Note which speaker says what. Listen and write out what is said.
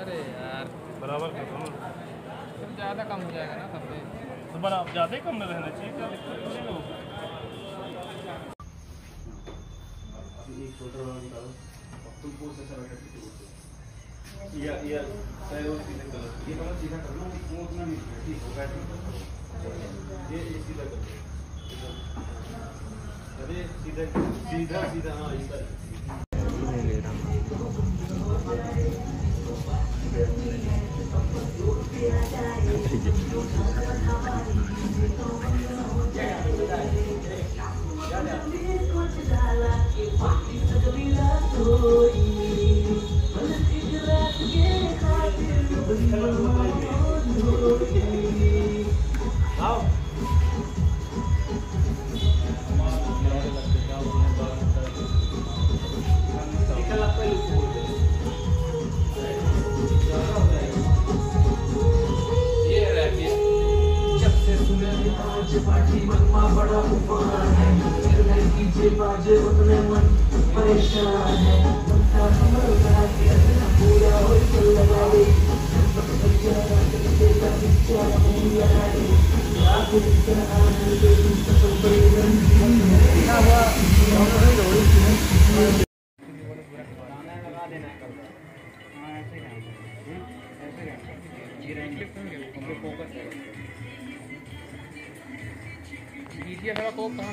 Speaker 1: अरे यार
Speaker 2: बराबर
Speaker 1: फिर ज़्यादा कम हो जाएगा ना
Speaker 2: ज़्यादा ही कम में रहना चाहिए।
Speaker 3: या या ये ये ये। अरे सीधा सीधा सीधा हाँ। इधर
Speaker 1: ये
Speaker 4: आज पार्टी मनमा बड़ा उफान है। जितने डीजे बाजे, उतने मन परेशान है। बनता हमर बना के अपना पूरा हो चल लगा ले। बस बच्चा रात के तेरा बच्चा नहीं लगा ले। रात का आनंद तुम सफल बड़े रंगीन है।
Speaker 1: फोकस है तो कहाँ